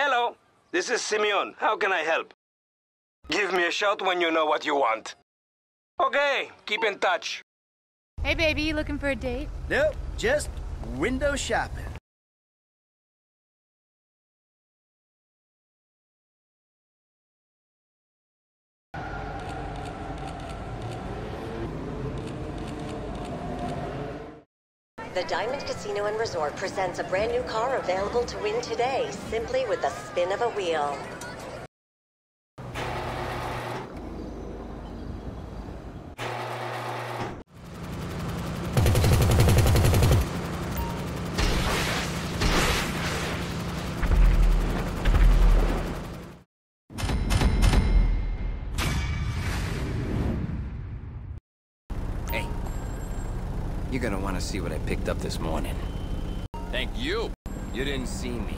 Hello, this is Simeon. How can I help? Give me a shout when you know what you want. Okay, keep in touch. Hey, baby, you looking for a date? Nope, just window shopping. The Diamond Casino and Resort presents a brand new car available to win today, simply with the spin of a wheel. You're gonna want to see what I picked up this morning. Thank you. You didn't see me.